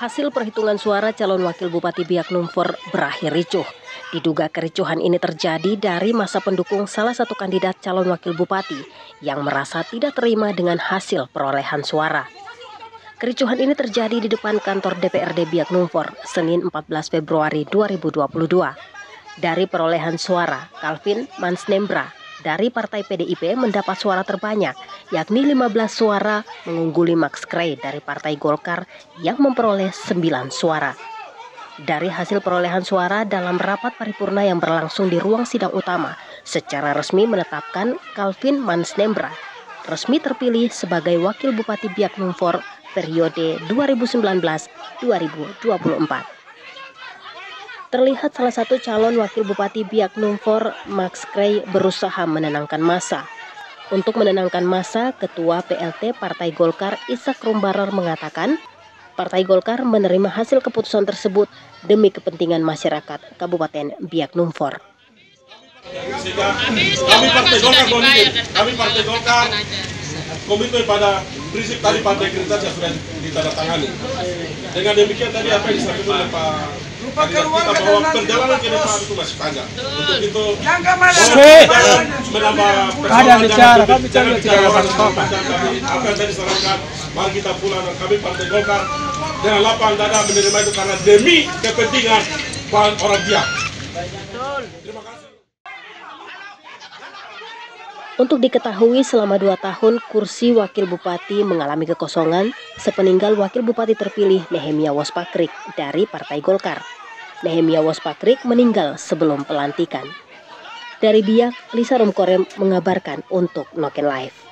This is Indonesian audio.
Hasil perhitungan suara calon wakil Bupati Biak Numfor berakhir ricuh. Diduga kericuhan ini terjadi dari masa pendukung salah satu kandidat calon wakil bupati yang merasa tidak terima dengan hasil perolehan suara. Kericuhan ini terjadi di depan kantor DPRD Biak Numfor Senin 14 Februari 2022. Dari perolehan suara, Calvin Mansnembra dari Partai PDIP mendapat suara terbanyak, yakni 15 suara mengungguli Max Kray dari Partai Golkar yang memperoleh 9 suara. Dari hasil perolehan suara dalam rapat paripurna yang berlangsung di ruang sidang utama, secara resmi menetapkan Calvin Mansnembra resmi terpilih sebagai Wakil Bupati Biak Numfor periode 2019-2024. Terlihat salah satu calon wakil bupati Biak Numfor, Max Kray, berusaha menenangkan masa. Untuk menenangkan masa, Ketua PLT Partai Golkar Isak Rumbarar mengatakan, Partai Golkar menerima hasil keputusan tersebut demi kepentingan masyarakat Kabupaten Biak Numfor. kami Partai Golkar kami Partai Golkar komitmen pada prinsip tadi partai kita sudah ditandatangani. Dengan demikian tadi apa yang disampaikan oleh Pak lupakan uang kita bahwa perjalanan ke depan itu masih panjang. Untuk itu, jangan menambah ada bicara, kami bicara bicara apa yang tadi sarankan, mari kita pulang dan kami Partai Golkar dengan lapang dada menerima itu karena demi kepentingan orang dia. Terima kasih. Untuk diketahui selama dua tahun kursi wakil bupati mengalami kekosongan sepeninggal wakil bupati terpilih Nehemia Waspakrik dari Partai Golkar. Nehemia Waspakrik meninggal sebelum pelantikan. Dari Biak, Lisa Rumkorem mengabarkan untuk Noken Live.